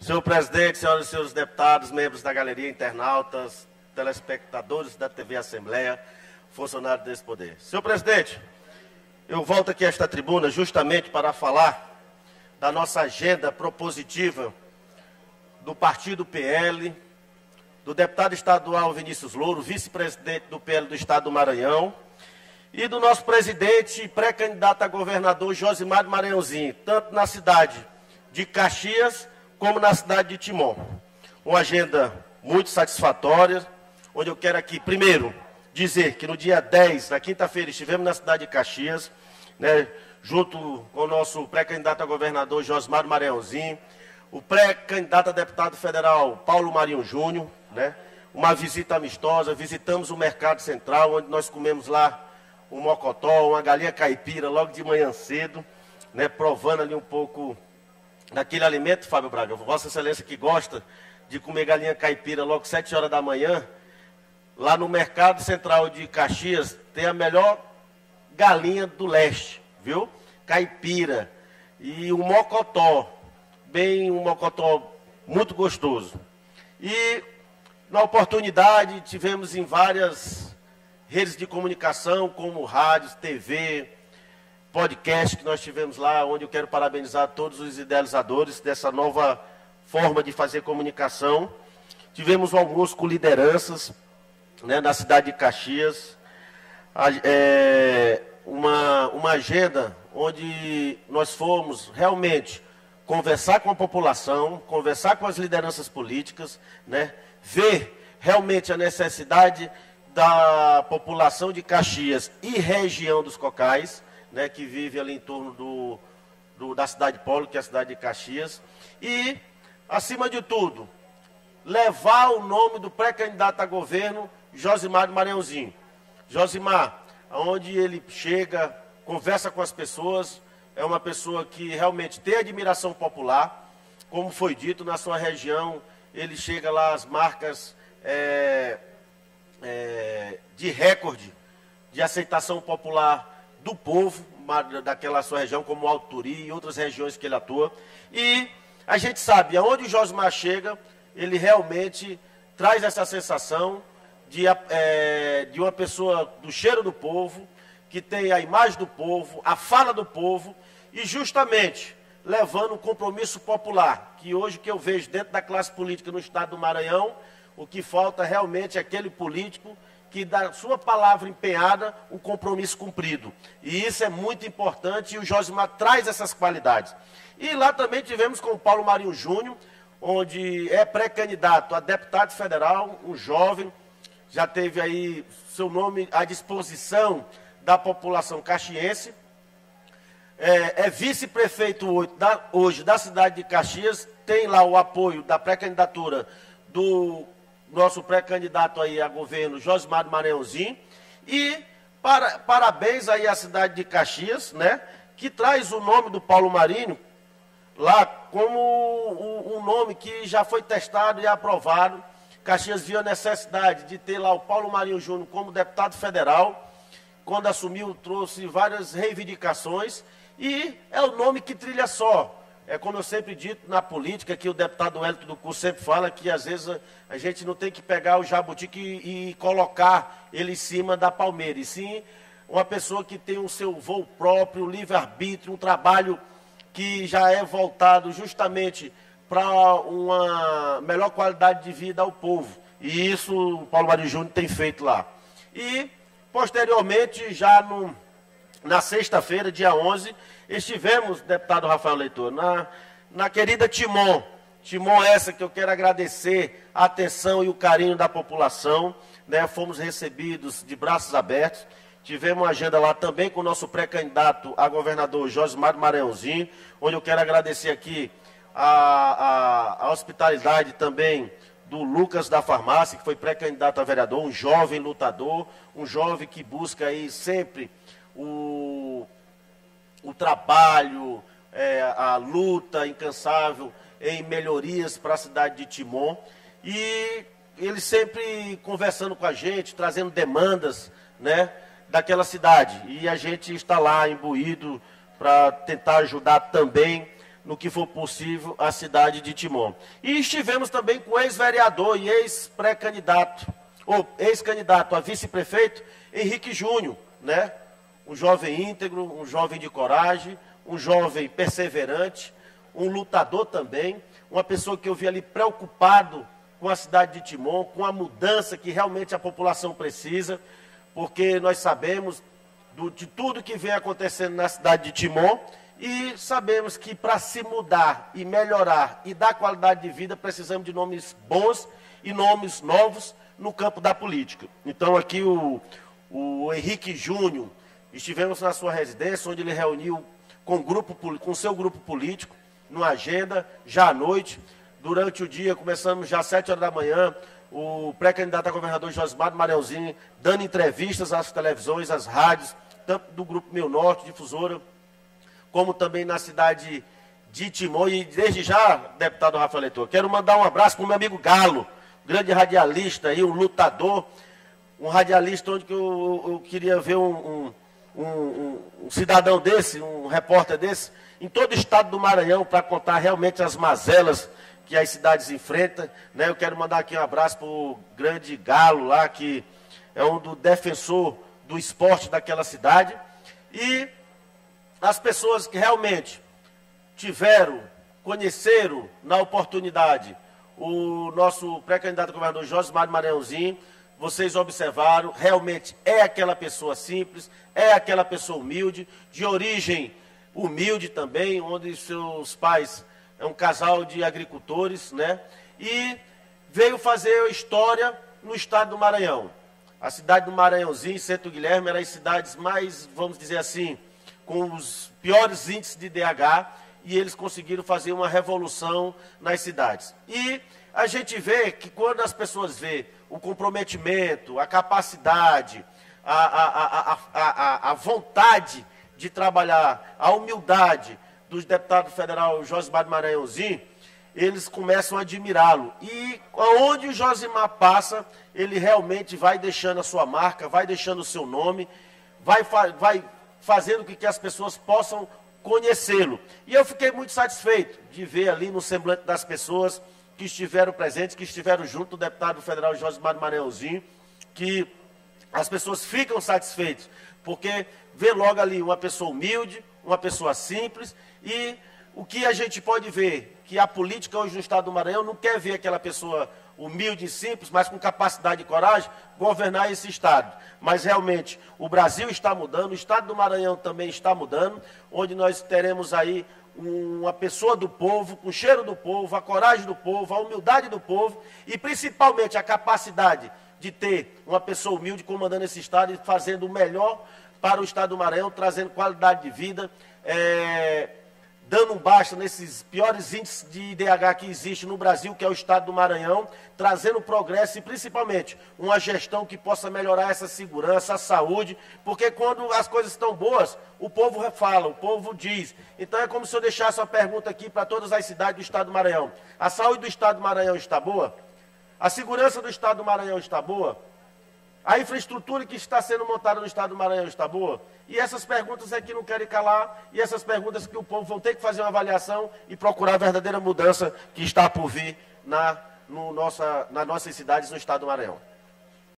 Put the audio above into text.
Senhor presidente, senhoras e senhores deputados, membros da galeria, internautas, telespectadores da TV Assembleia, funcionários desse poder. Senhor presidente, eu volto aqui a esta tribuna justamente para falar da nossa agenda propositiva do partido PL, do deputado estadual Vinícius Louro, vice-presidente do PL do Estado do Maranhão, e do nosso presidente pré-candidato a governador Josimar Maranhãozinho, tanto na cidade de Caxias como na cidade de Timon. Uma agenda muito satisfatória, onde eu quero aqui, primeiro, dizer que no dia 10, na quinta-feira, estivemos na cidade de Caxias, né, junto com o nosso pré-candidato a governador Josimar Maranhãozinho, o pré-candidato a deputado federal Paulo Marinho Júnior, né, uma visita amistosa, visitamos o Mercado Central, onde nós comemos lá um mocotó, uma galinha caipira logo de manhã cedo, né, provando ali um pouco daquele alimento, Fábio Braga. Vossa Excelência que gosta de comer galinha caipira logo 7 horas da manhã, lá no Mercado Central de Caxias tem a melhor galinha do leste, viu? Caipira e um mocotó, bem um mocotó muito gostoso. E na oportunidade tivemos em várias redes de comunicação como rádios, TV, podcast que nós tivemos lá, onde eu quero parabenizar todos os idealizadores dessa nova forma de fazer comunicação. Tivemos um almoço com lideranças né, na cidade de Caxias, é, uma, uma agenda onde nós fomos realmente conversar com a população, conversar com as lideranças políticas, né, ver realmente a necessidade da população de Caxias e região dos Cocais, né, que vive ali em torno do, do, da cidade de Polo, que é a cidade de Caxias, e, acima de tudo, levar o nome do pré-candidato a governo, Josimar Maranhãozinho. Josimar, onde ele chega, conversa com as pessoas, é uma pessoa que realmente tem admiração popular, como foi dito na sua região, ele chega lá às marcas é, é, de recorde de aceitação popular do povo daquela sua região, como Alto Turi e outras regiões que ele atua. E a gente sabe, aonde o Josmar chega, ele realmente traz essa sensação de, é, de uma pessoa do cheiro do povo, que tem a imagem do povo, a fala do povo, e justamente levando um compromisso popular, que hoje que eu vejo dentro da classe política no estado do Maranhão, o que falta realmente é aquele político que da sua palavra empenhada, o compromisso cumprido. E isso é muito importante e o Josimar traz essas qualidades. E lá também tivemos com o Paulo Marinho Júnior, onde é pré-candidato a deputado federal, um jovem, já teve aí seu nome à disposição da população caxiense. É, é vice-prefeito hoje da cidade de Caxias, tem lá o apoio da pré-candidatura do nosso pré-candidato aí a governo, Josimar Maranhãozinho. E para, parabéns aí à cidade de Caxias, né? Que traz o nome do Paulo Marinho lá como um nome que já foi testado e aprovado. Caxias viu a necessidade de ter lá o Paulo Marinho Júnior como deputado federal. Quando assumiu, trouxe várias reivindicações. E é o nome que trilha só. É como eu sempre dito na política, que o deputado Hélito do Curso sempre fala que às vezes a gente não tem que pegar o jabuti e, e colocar ele em cima da palmeira, e sim uma pessoa que tem o seu voo próprio, livre-arbítrio, um trabalho que já é voltado justamente para uma melhor qualidade de vida ao povo. E isso o Paulo Mário Júnior tem feito lá. E, posteriormente, já no, na sexta-feira, dia 11, estivemos, deputado Rafael Leitor, na, na querida Timon. Timon essa que eu quero agradecer a atenção e o carinho da população. Né? Fomos recebidos de braços abertos. Tivemos uma agenda lá também com o nosso pré-candidato a governador Josimar Maranhãozinho, onde eu quero agradecer aqui a, a, a hospitalidade também do Lucas da Farmácia, que foi pré-candidato a vereador, um jovem lutador, um jovem que busca aí sempre o o trabalho, é, a luta incansável em melhorias para a cidade de Timon. E ele sempre conversando com a gente, trazendo demandas né, daquela cidade. E a gente está lá imbuído para tentar ajudar também no que for possível, a cidade de Timon. E estivemos também com o ex-vereador e ex-pré-candidato, ou ex-candidato a vice-prefeito, Henrique Júnior, né? Um jovem íntegro, um jovem de coragem, um jovem perseverante, um lutador também, uma pessoa que eu vi ali preocupado com a cidade de Timon, com a mudança que realmente a população precisa, porque nós sabemos do, de tudo que vem acontecendo na cidade de Timon e sabemos que para se mudar e melhorar e dar qualidade de vida, precisamos de nomes bons e nomes novos no campo da política. Então aqui o, o Henrique Júnior, estivemos na sua residência, onde ele reuniu com grupo, com seu grupo político, numa agenda, já à noite. Durante o dia, começamos já às 7 horas da manhã, o pré-candidato a governador Josmar Marelzinho, dando entrevistas às televisões, às rádios, tanto do Grupo Meu Norte, difusora, como também na cidade de Timor. E desde já, deputado Rafael Leitor, quero mandar um abraço para o meu amigo Galo, grande radialista aí, um lutador, um radialista onde eu, eu queria ver um, um, um, um cidadão desse, um repórter desse, em todo o estado do Maranhão para contar realmente as mazelas que as cidades enfrentam. Né? Eu quero mandar aqui um abraço para o grande Galo lá, que é um do defensor do esporte daquela cidade. E as pessoas que realmente tiveram, conheceram na oportunidade o nosso pré-candidato governador Jorge Mário Maranhãozinho, vocês observaram, realmente é aquela pessoa simples, é aquela pessoa humilde, de origem humilde também, onde seus pais é um casal de agricultores, né? E veio fazer história no estado do Maranhão. A cidade do Maranhãozinho, Centro Guilherme, era as cidades mais, vamos dizer assim, com os piores índices de DH, e eles conseguiram fazer uma revolução nas cidades. E a gente vê que quando as pessoas vê o comprometimento, a capacidade, a, a, a, a, vontade de trabalhar, a humildade dos deputados federal Josimar Maranhãozinho, eles começam a admirá-lo. E aonde o Josimar passa, ele realmente vai deixando a sua marca, vai deixando o seu nome, vai, vai fazendo com que as pessoas possam conhecê-lo. E eu fiquei muito satisfeito de ver ali no semblante das pessoas que estiveram presentes, que estiveram junto do deputado federal Josimar Maranhãozinho, que as pessoas ficam satisfeitas, porque vê logo ali uma pessoa humilde, uma pessoa simples, e o que a gente pode ver, que a política hoje no estado do Maranhão não quer ver aquela pessoa humilde e simples, mas com capacidade e coragem, governar esse estado. Mas realmente o Brasil está mudando, o estado do Maranhão também está mudando, onde nós teremos aí uma pessoa do povo, com o cheiro do povo, a coragem do povo, a humildade do povo e principalmente a capacidade de ter uma pessoa humilde comandando esse estado e fazendo o melhor para o estado do Maranhão, trazendo qualidade de vida, é, dando um basta nesses piores índices de IDH que existe no Brasil, que é o estado do Maranhão, trazendo progresso e principalmente uma gestão que possa melhorar essa segurança, a saúde, porque quando as coisas estão boas, o povo fala, o povo diz. Então é como se eu deixasse uma pergunta aqui para todas as cidades do estado do Maranhão. A saúde do estado do Maranhão está boa? A segurança do estado do Maranhão está boa? A infraestrutura que está sendo montada no estado do Maranhão está boa? E essas perguntas é que não querem calar, e essas perguntas que o povo vão ter que fazer uma avaliação e procurar a verdadeira mudança que está por vir na, no nossa, nas nossas cidades no estado do Maranhão.